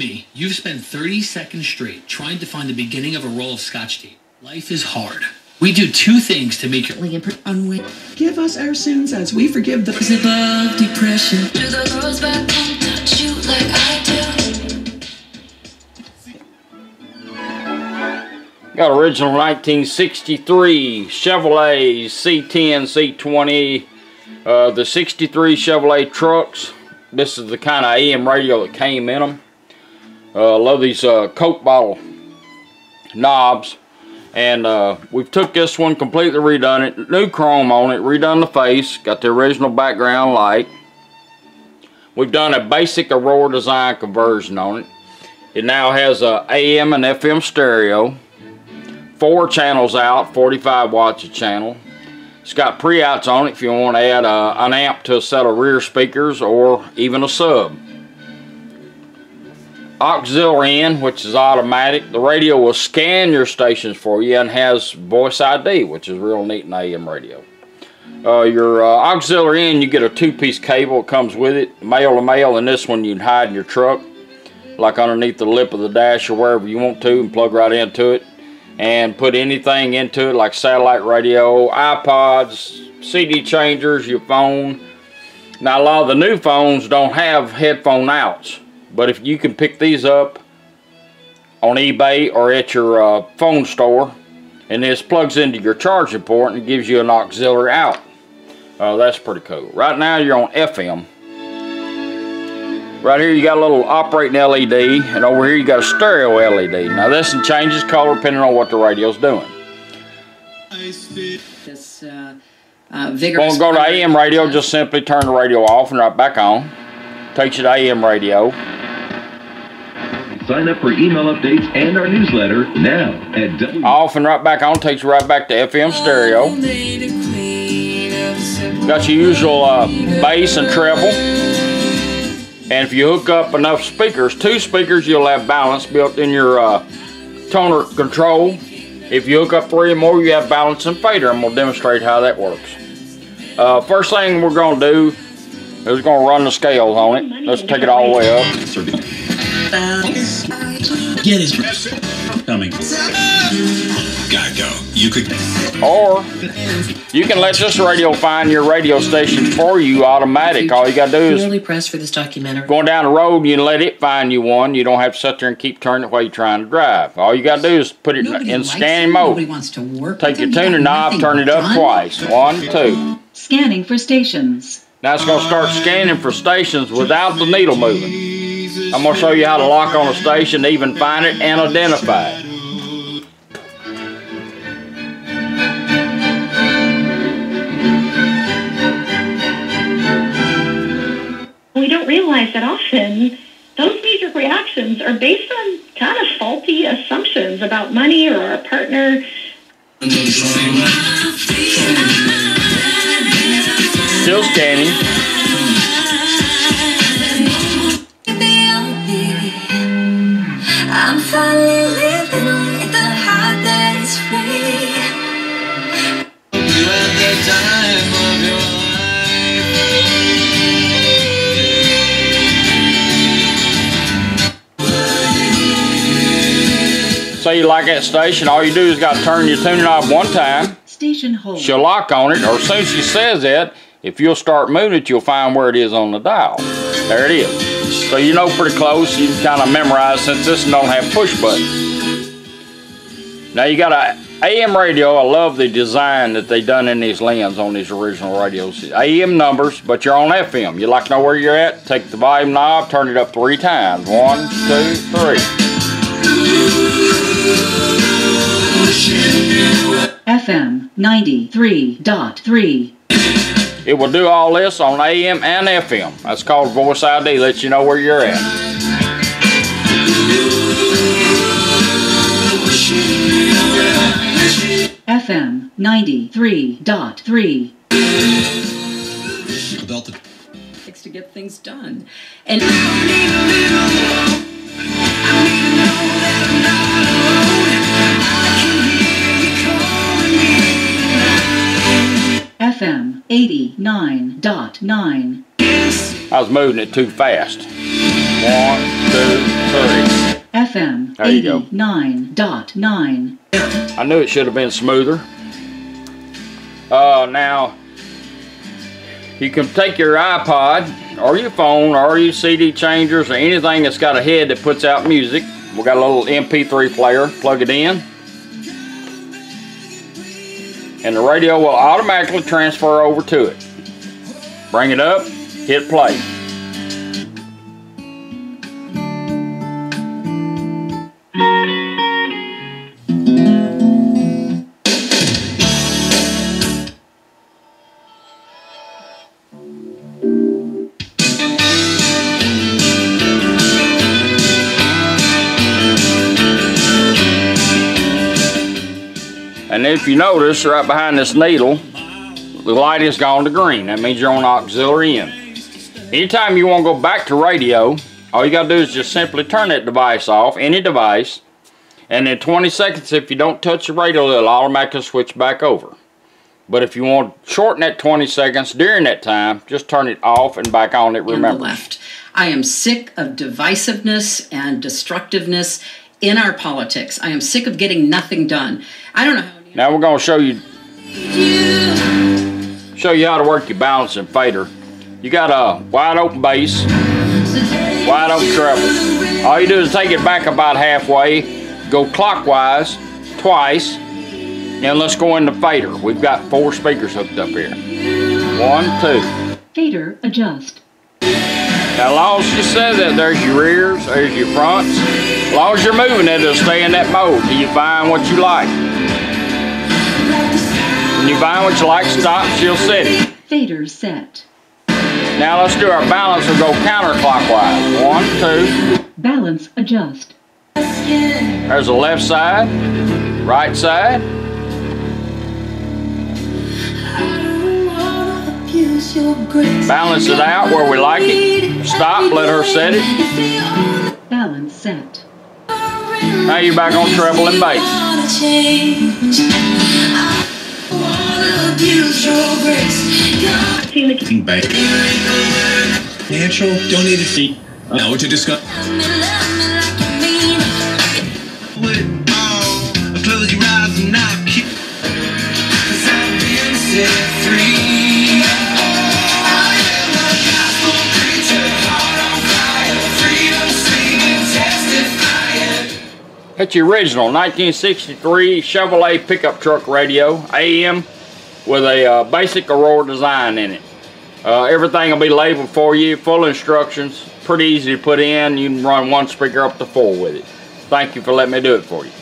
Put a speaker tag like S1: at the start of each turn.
S1: Me, you've spent 30 seconds straight trying to find the beginning of a roll of scotch tape. Life is hard. We do two things to make your
S2: unwi- Give us our sins as we forgive the
S1: above depression.
S3: Do the girls back home touch you like I do?
S4: Got original 1963 Chevrolet C10, C20, uh, the 63 Chevrolet trucks. This is the kind of AM radio that came in them. Uh, love these uh, Coke bottle knobs. And uh, we've took this one, completely redone it. New chrome on it, redone the face. Got the original background light. We've done a basic Aurora design conversion on it. It now has a AM and FM stereo. Four channels out, 45 watts a channel. It's got pre-outs on it if you want to add a, an amp to a set of rear speakers or even a sub auxiliary in, which is automatic. The radio will scan your stations for you and has voice ID, which is real neat in AM radio. Uh, your uh, auxiliary in, you get a two-piece cable. It comes with it, male to male, and this one you can hide in your truck, like underneath the lip of the dash or wherever you want to, and plug right into it. And put anything into it, like satellite radio, iPods, CD changers, your phone. Now, a lot of the new phones don't have headphone outs. But if you can pick these up on eBay or at your uh, phone store, and this plugs into your charging port and gives you an auxiliary out. Uh, that's pretty cool. Right now you're on FM. Right here you got a little operating LED, and over here you got a stereo LED. Now this one changes color depending on what the radio's doing.
S5: This uh, uh, vigorous.
S4: Won't go to AM radio, just simply turn the radio off and right back on. Takes you to AM radio.
S6: Sign up for email updates and our newsletter now at W.
S4: Off and right back on, takes you right back to FM stereo. Got your usual uh, bass and treble. And if you hook up enough speakers, two speakers, you'll have balance built in your uh, toner control. If you hook up three or more, you have balance and fader, and we'll demonstrate how that works. Uh, first thing we're going to do is we're going to run the scales on it. Let's take it all the way up.
S1: Get his coming.
S7: Gotta go. You could.
S4: Or you can let this radio find your radio station for you automatic. All you gotta do is
S5: Really pressed for this documentary.
S4: going down the road, you can let it find you one. You don't have to sit there and keep turning it while you're trying to drive. All you gotta do is put it
S5: Nobody
S4: in scanning
S5: him. Nobody
S4: mode.
S5: wants to work
S4: Take your tuner
S5: got
S4: knob, turn it up
S5: done.
S4: twice. One, two.
S8: Scanning for stations.
S4: Now it's gonna start scanning for stations without the needle moving. I'm gonna show you how to lock on a station, even find it and identify it.
S9: We don't realize that often those knee-jerk reactions are based on kind of faulty assumptions about money or our partner.
S4: Still scanning.
S3: Finally living with the heart that is free.
S7: You had the time of your
S4: Say you like that station, all you do is got to turn your tuning knob one time.
S8: Station hold.
S4: She'll lock on it, or as soon as she says that, if you'll start moving it, you'll find where it is on the dial. There it is. So you know pretty close. You can kind of memorize since this don't have push buttons. Now you got a AM radio. I love the design that they done in these lens on these original radios. AM numbers, but you're on FM. You like to know where you're at? Take the volume knob, turn it up three times. One, two, three.
S8: FM 93.3.
S4: It will do all this on AM and FM. That's called Voice ID. Lets you know where you're at.
S8: FM 93.3.
S1: Delta.
S5: Takes to get things done. And
S8: 89.9.
S4: I was moving it too fast. One, two, three.
S8: FM
S4: There you go.
S8: 89.9.
S4: I knew it should have been smoother. Uh, now, you can take your iPod or your phone or your CD changers or anything that's got a head that puts out music. We got a little MP3 player, plug it in. And the radio will automatically transfer over to it. Bring it up, hit play. And if you notice, right behind this needle, the light has gone to green. That means you're on auxiliary in. Anytime you want to go back to radio, all you got to do is just simply turn that device off, any device, and in 20 seconds, if you don't touch the radio, it'll automatically switch back over. But if you want to shorten that 20 seconds during that time, just turn it off and back on it, remember.
S5: left. I am sick of divisiveness and destructiveness in our politics. I am sick of getting nothing done. I don't know.
S4: Now we're going to show you show you how to work your balance and fader. You got a wide open bass, wide open treble. All you do is take it back about halfway, go clockwise twice, and let's go into fader. We've got four speakers hooked up here. One, two.
S8: Fader adjust.
S4: Now, as long as you said that, there's your rears, there's your fronts. As long as you're moving it, it'll stay in that mode till you find what you like. When you you like, stop, she'll set it.
S8: Fader set.
S4: Now let's do our balance. We'll go counterclockwise. One, two.
S8: Balance adjust.
S4: There's the left side, right side. Balance it out where we like it. Stop, let her set it.
S8: Balance set.
S4: Now you're back on treble and bass.
S9: Seen the
S7: Back. Natural, don't need a fee. Now to discuss. Close your I'll keep. Cause I'm being set. I am a gospel preacher, heart on fire, freedom singing, testifying.
S4: That's the original 1963 Chevrolet pickup truck radio, AM, with a uh, basic Aurora design in it. Uh, everything will be labeled for you, full instructions, pretty easy to put in. You can run one speaker up to four with it. Thank you for letting me do it for you.